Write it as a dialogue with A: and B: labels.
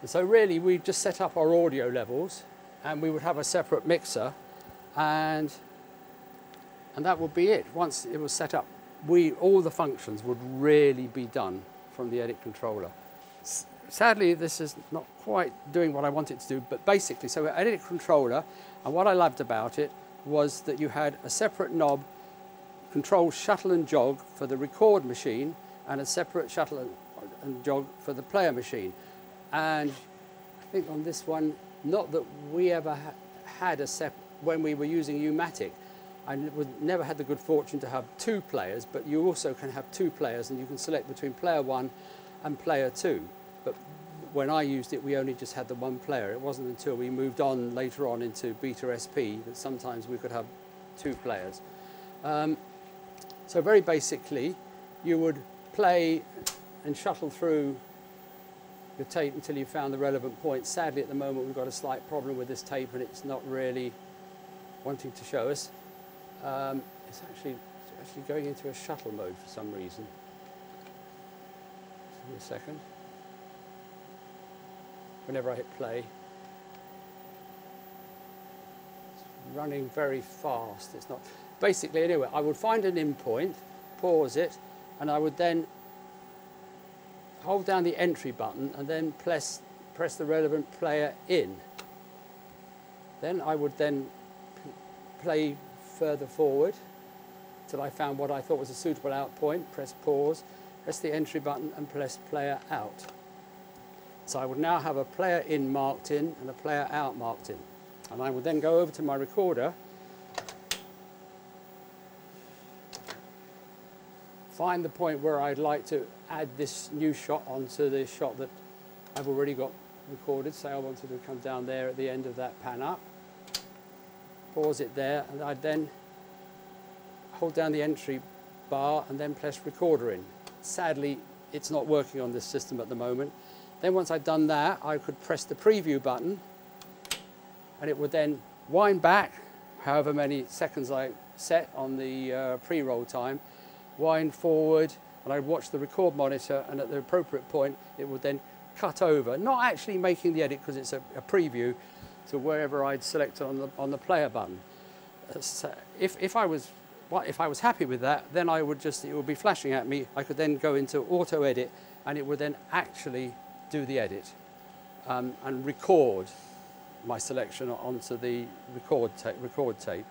A: And so really we just set up our audio levels and we would have a separate mixer and and that would be it. Once it was set up, we all the functions would really be done from the edit controller. Sadly, this is not quite doing what I want it to do, but basically, so edit controller, and what I loved about it was that you had a separate knob control shuttle and jog for the record machine and a separate shuttle and jog for the player machine. And I think on this one, not that we ever ha had a sep when we were using U-matic, I never had the good fortune to have two players, but you also can have two players and you can select between player one and player two. But when I used it, we only just had the one player. It wasn't until we moved on later on into Beta SP that sometimes we could have two players. Um, so very basically, you would play and shuttle through your tape until you found the relevant point. Sadly, at the moment, we've got a slight problem with this tape and it's not really wanting to show us. Um, it's actually it's actually going into a shuttle mode for some reason. Give me a second. Whenever I hit play, it's running very fast. It's not. Basically, anyway, I would find an in point, pause it, and I would then hold down the entry button and then press, press the relevant player in. Then I would then play further forward till I found what I thought was a suitable out point, press pause, press the entry button and press player out. So I would now have a player in marked in and a player out marked in. And I would then go over to my recorder, find the point where I'd like to add this new shot onto the shot that I've already got recorded. Say I wanted to come down there at the end of that pan up pause it there, and I'd then hold down the entry bar and then press recorder in. Sadly, it's not working on this system at the moment. Then once I'd done that, I could press the preview button and it would then wind back, however many seconds I set on the uh, pre-roll time, wind forward, and I'd watch the record monitor, and at the appropriate point, it would then cut over, not actually making the edit because it's a, a preview, to wherever I'd selected on the, on the player button. Uh, so if, if, I was, if I was happy with that, then I would just, it would be flashing at me. I could then go into auto edit and it would then actually do the edit um, and record my selection onto the record, ta record tape.